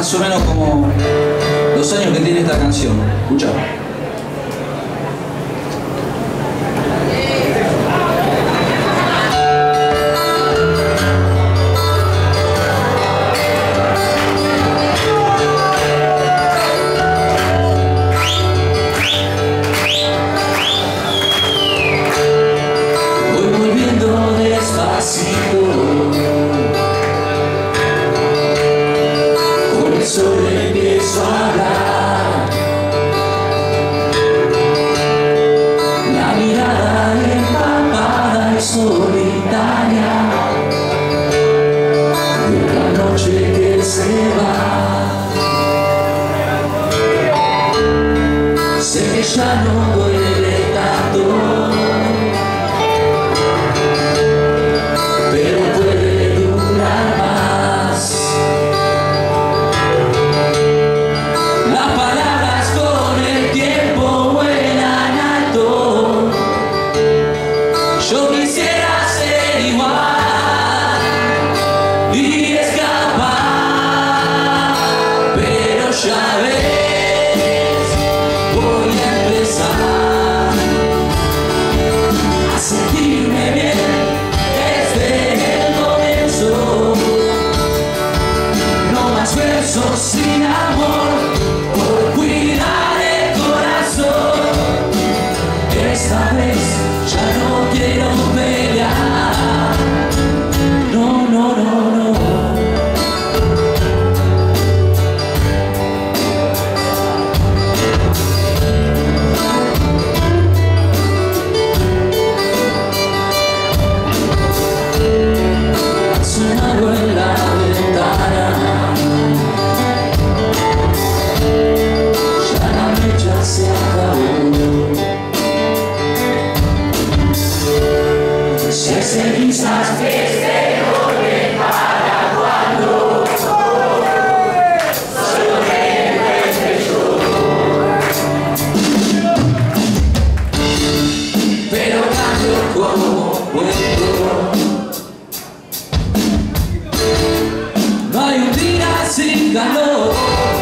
más o menos como los años que tiene esta canción. Escucha. ya no duele tanto. Pero puede durar más. Las palabras con el tiempo vuelan alto. Yo quisiera ser igual y escapar pero ya ves sin calor.